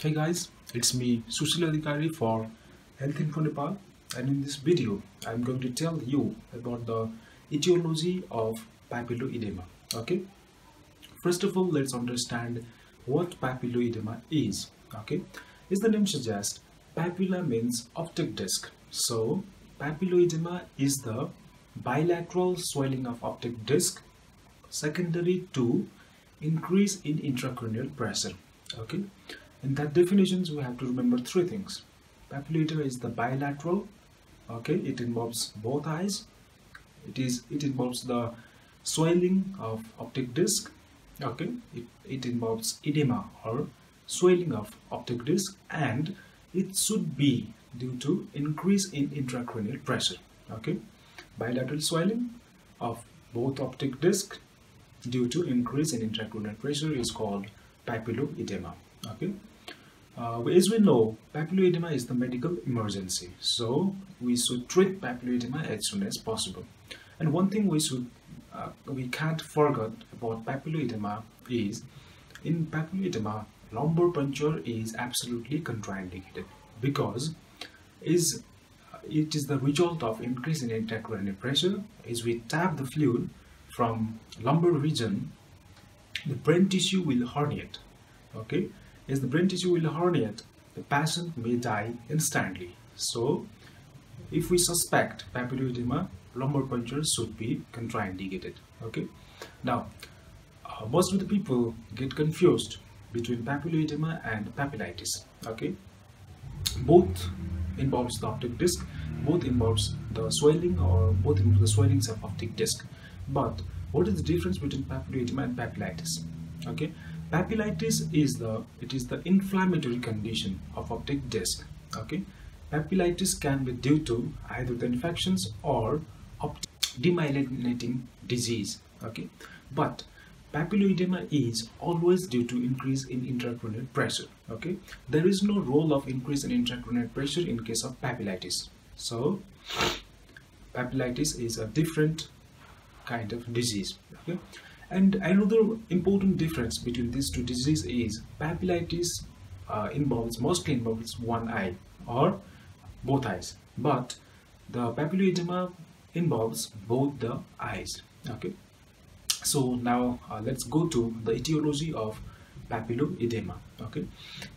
Hey guys, it's me Sushil Adhikari for Health Info Nepal and in this video I'm going to tell you about the etiology of papilloedema. Okay, first of all let's understand what papilloedema is. Okay, as the name suggests, papilla means optic disc. So papilloedema is the bilateral swelling of optic disc secondary to increase in intracranial pressure. Okay in that definitions we have to remember three things. Papilloedema is the bilateral okay? It involves both eyes. It is it involves the swelling of optic disc okay? It, it involves edema or swelling of optic disc and it should be due to increase in intracranial pressure okay? Bilateral swelling of both optic disc due to increase in intracranial pressure is called papilloedema okay. Uh, as we know papilloedema is the medical emergency. So we should treat papilloedema as soon as possible. And one thing we should uh, we can't forget about papilloedema is in papilloedema lumbar puncture is absolutely contraindicated because is it is the result of increase in intracranial pressure. As we tap the fluid from lumbar region the brain tissue will herniate. Okay as the brain tissue will herniate, the patient may die instantly. So, if we suspect papilloedema, lumbar puncture should be contraindicated. Okay. Now, uh, most of the people get confused between papilloedema and papillitis. Okay. Both involves the optic disc, both involves the swelling or both involve the swellings of optic disc. But what is the difference between papilloedema and papillitis? Okay papillitis is the it is the inflammatory condition of optic disc okay? Papillitis can be due to either the infections or demyelinating disease okay? But papilloedema is always due to increase in intracranial pressure okay? There is no role of increase in intracranial pressure in case of papillitis. So papillitis is a different kind of disease okay and another important difference between these two diseases is papillitis uh, involves mostly involves one eye or both eyes, but the papilloedema involves both the eyes. Okay. So now uh, let's go to the etiology of papilloedema. Okay.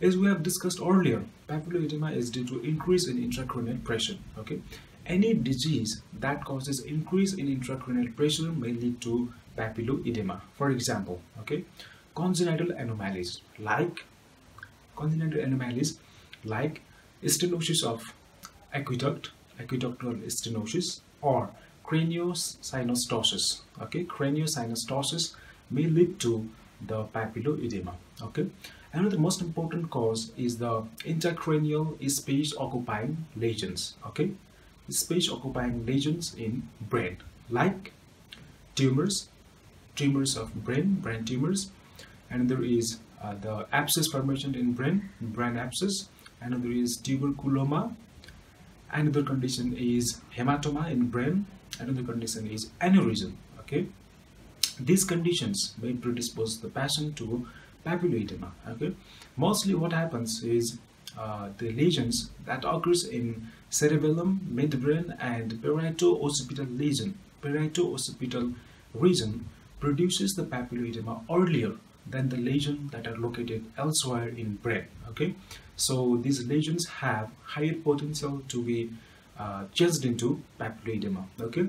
As we have discussed earlier, papilloedema is due to increase in intracranial pressure. Okay. Any disease that causes increase in intracranial pressure may lead to papilloedema for example okay? Congenital anomalies like congenital anomalies like stenosis of aqueduct aqueductal stenosis or craniosynostosis okay? Craniosynostosis may lead to the papilloedema okay? Another most important cause is the intracranial space occupying lesions okay? Space occupying lesions in brain like tumors tumors of brain, brain tumors. And there is uh, the abscess formation in brain, brain abscess. Another is tuberculoma. Another condition is hematoma in brain. Another condition is aneurysm. Okay, these conditions may predispose the patient to papilloedema. Okay, mostly what happens is uh, the lesions that occurs in cerebellum, midbrain, and parieto-occipital lesion, parieto-occipital region produces the papilloedema earlier than the lesion that are located elsewhere in brain okay? So these lesions have higher potential to be uh, changed into papilloedema okay?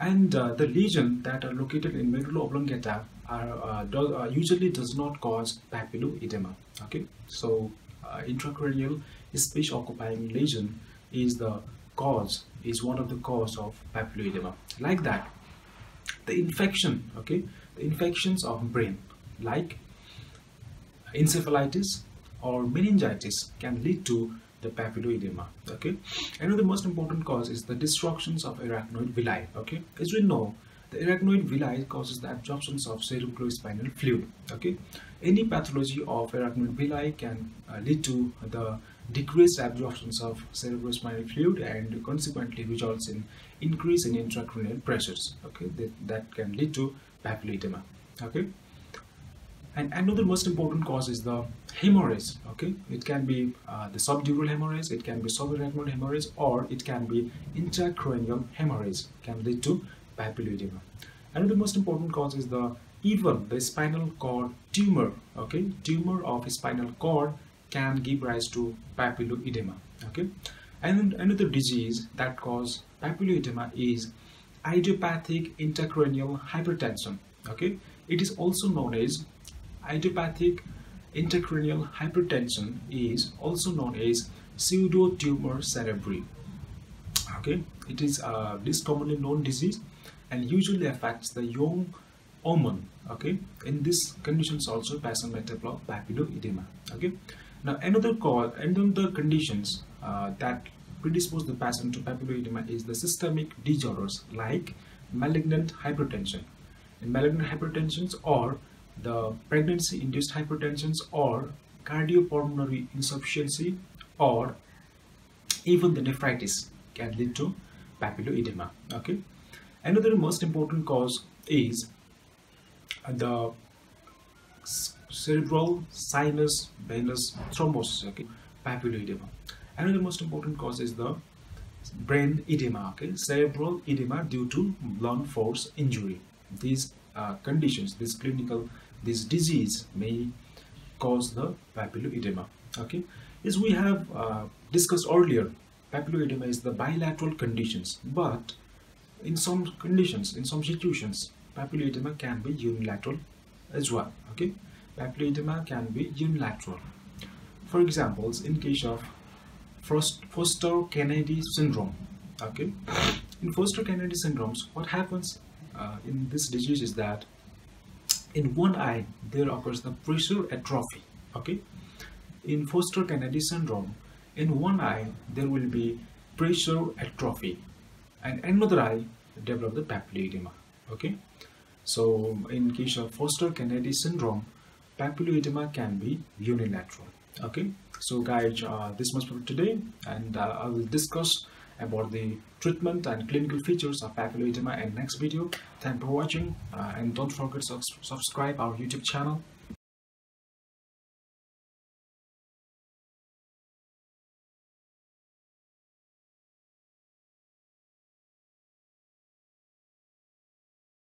And uh, the lesion that are located in medulla oblongata are uh, do, uh, usually does not cause papilloedema okay? So uh, intracranial space occupying lesion is the cause is one of the cause of papilloedema like that the infection okay? The infections of brain like encephalitis or meningitis can lead to the papilloedema okay? Another most important cause is the destructions of arachnoid villi okay? As we know the arachnoid villi causes the absorptions of cerebrospinal fluid okay? Any pathology of arachnoid villi can uh, lead to the decreased absorptions of cerebrospinal fluid and consequently results in increase in intracranial pressures. Okay that, that can lead to papilloedema okay? And another most important cause is the hemorrhage. Okay? It can be uh, the subdural hemorrhage it can be subarachnoid hemorrhage or it can be intracranial hemorrhage can lead to papilloedema another most important cause is the even the spinal cord tumor. Okay? Tumor of spinal cord can give rise to papilloedema okay? And another disease that cause papilloedema is idiopathic intracranial hypertension okay? It is also known as idiopathic intracranial hypertension is also known as pseudotumor cerebri okay? It is a this commonly known disease and usually affects the young woman okay? In this conditions also patient may develop papilloedema okay now another cause another conditions uh, that predispose the patient to papilloedema is the systemic disorders like malignant hypertension. In malignant hypertensions or the pregnancy-induced hypertensions or cardiopulmonary insufficiency or even the nephritis can lead to papilloedema okay? Another most important cause is the cerebral sinus venous thrombosis okay papilloedema. Another most important cause is the brain edema okay cerebral edema due to blunt force injury. These uh, conditions this clinical this disease may cause the papilloedema okay. As we have uh, discussed earlier papilloedema is the bilateral conditions but in some conditions in some situations papilloedema can be unilateral as well okay papilloedema can be unilateral. For examples in case of Foster Kennedy syndrome okay? In Foster Kennedy syndromes what happens uh, in this disease is that in one eye there occurs the pressure atrophy okay? In Foster Kennedy syndrome in one eye there will be pressure atrophy and another eye develop the papilloedema okay? So in case of Foster Kennedy syndrome papilloedema can be unilateral okay? So guys uh, this much for today and uh, I will discuss about the treatment and clinical features of papilloedema in next video. Thank you for watching uh, and don't forget to subscribe our youtube channel